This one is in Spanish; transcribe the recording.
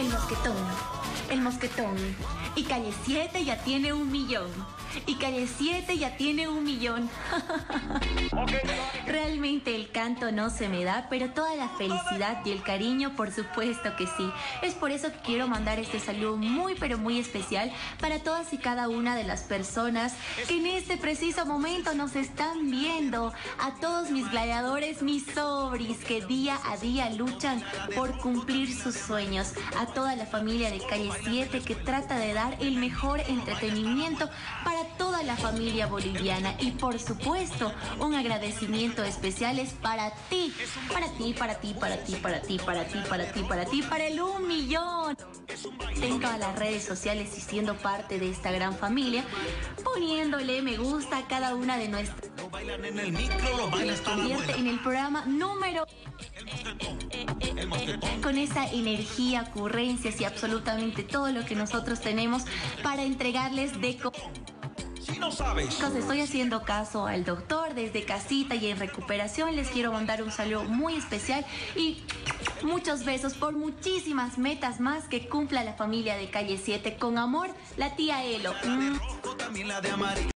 El mosquetón, el mosquetón. Y calle 7 ya tiene un millón. Y calle 7 ya tiene un millón. Realmente el canto no se me da, pero toda la felicidad y el cariño, por supuesto que sí. Es por eso que quiero mandar este saludo muy, pero muy especial para todas y cada una de las personas que en este preciso momento nos están viendo. A todos mis gladiadores, mis sobris, que día a día luchan por cumplir sus sueños. A toda la familia de Calle 7 que trata de dar el mejor entretenimiento para toda la familia boliviana y por supuesto un agradecimiento especial especiales para ti. Para ti, para ti, para ti, para ti, para ti, para ti, para ti, para el un millón. En todas las redes sociales y siendo parte de esta gran familia, poniéndole me gusta a cada una de nuestras. En el micro, lo en el programa número con esa energía, ocurrencias y absolutamente todo lo que nosotros tenemos para entregarles de si no sabes. Entonces estoy haciendo caso al doctor desde casita y en recuperación. Les quiero mandar un saludo muy especial y muchos besos por muchísimas metas más que cumpla la familia de Calle 7. Con amor, la tía Elo. Mm.